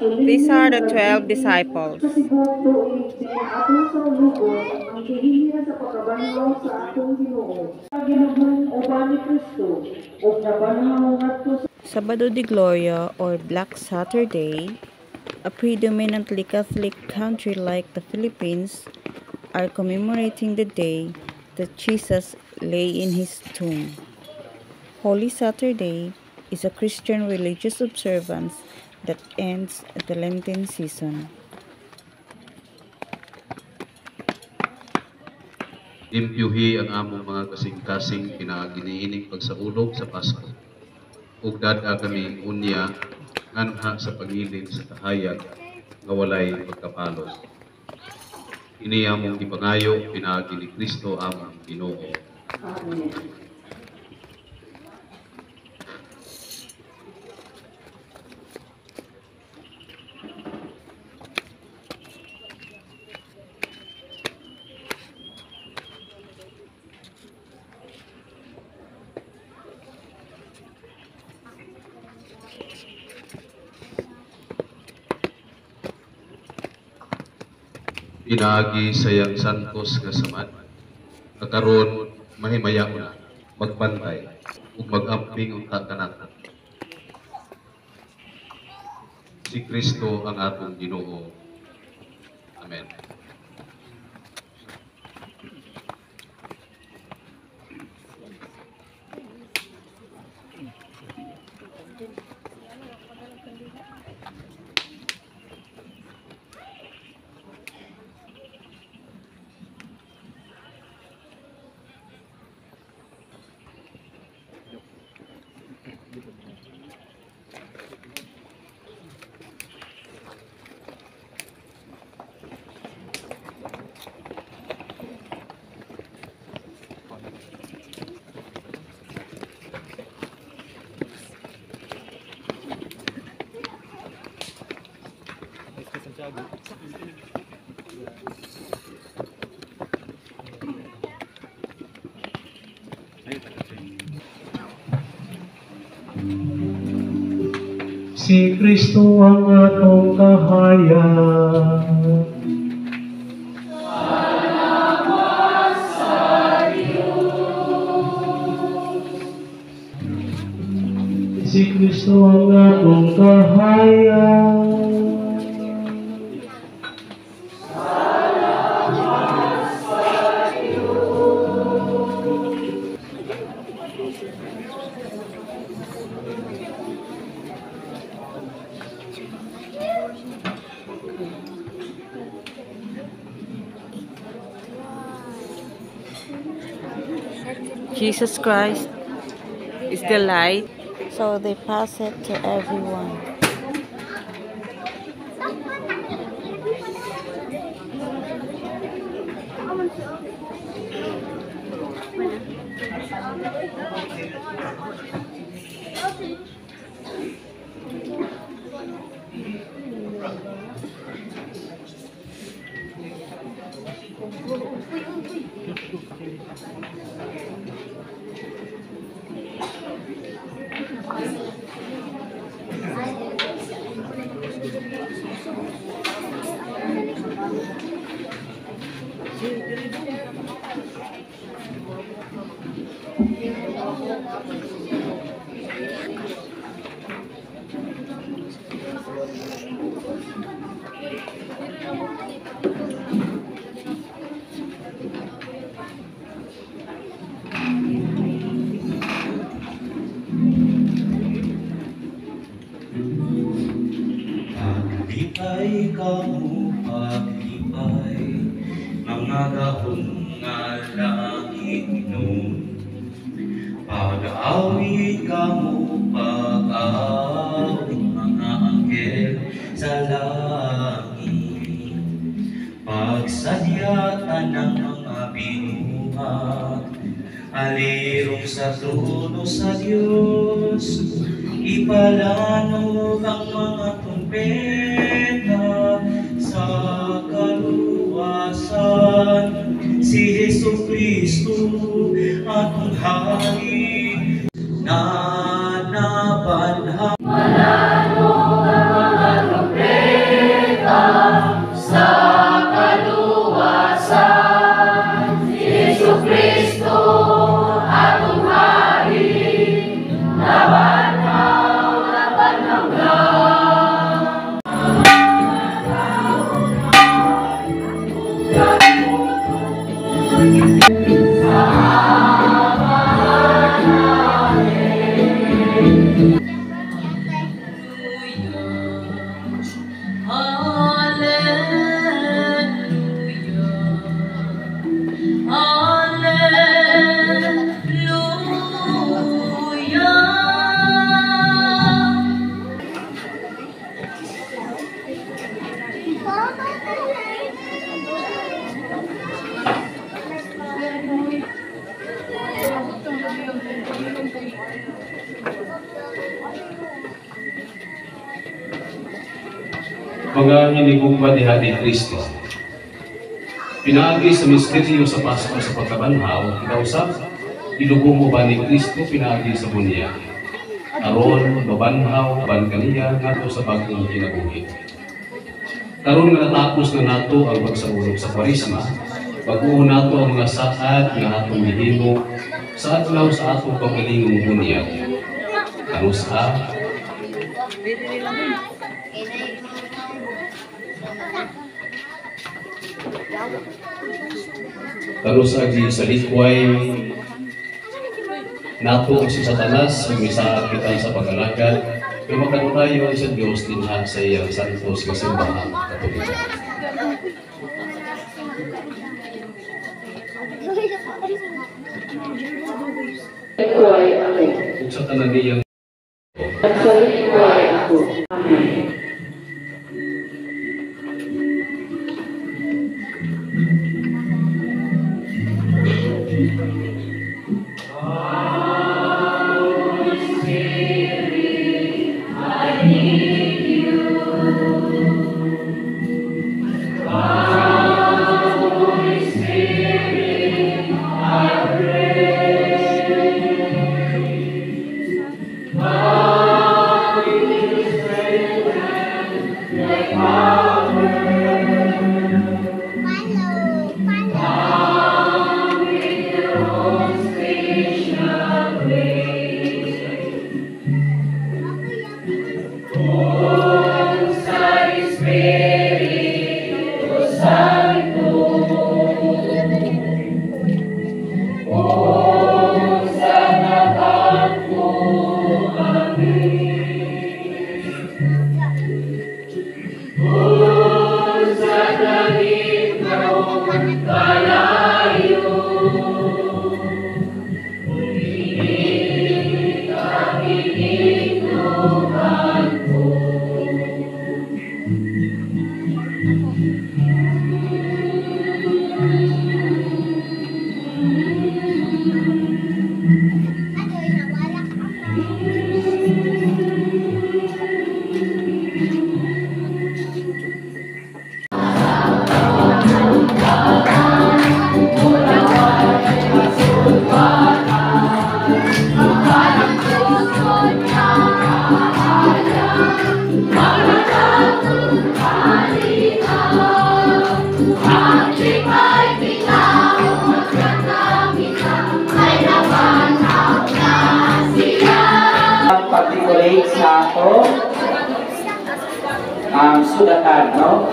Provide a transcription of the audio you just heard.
These are the 12 disciples. Sabado de Gloria or Black Saturday, a predominantly Catholic country like the Philippines, are commemorating the day that Jesus lay in his tomb. Holy Saturday is a Christian religious observance that ends the Lenten season. Impyuhi ang among mga kasing-kasing pinaginiining pagsaulog sa Pasko. Ug dada kami unya anha sa pagilin sa kahayag nga walay pagkapalos. Ini among ipangayo pinaagi ni Kristo among Ginoo. Amen. Pinaagi sayang santos nga samad. Nakaroon mahimaya na magbantay ug magamping unta kanak. Si Kristo ang atong Ginoo. Amen. Si Kristo ang atong kahayag. Si Kristo ang atong kahayag. Jesus Christ is the light, so they pass it to everyone. Thank you. Paglipay kamu, paglipay, mga gahong nga langit nun. Pag-awit kamu, pag-awit, mga anghel sa langit. Pagsadyatan ng mga binuhat, alirong sa trono sa Diyos, ipalanog ang mga tumpeta sa kaluwasan. Si Jesu Kristo atong hari mga hinigugma diha ni Kristo. Pinaagi sa misteryo sa Pasko sa pagkabanhaw, kinausap, ilugong mo ba ni Kristo pinaagi sa bunya. Aron, mabanhaw, ban kaniya, nato sa bagong kinabuhi. Karon nga natapos na nato ang pagsaulog sa Kwarisma, bago nato ang mga saad nga atong gihimo sa adlaw sa atong pagkalingong bunyag. Kano sa Kano sa agi sa likway nato si Satanas misaad kita sa pag-alagad kaya makanunayon sa Diyos dinha sa iyang santos nga simbahan katulikan. Ikuay ako. Ug sa tanan niyang At sa ako. Amen. Particulate sa ato ang sudatan, no?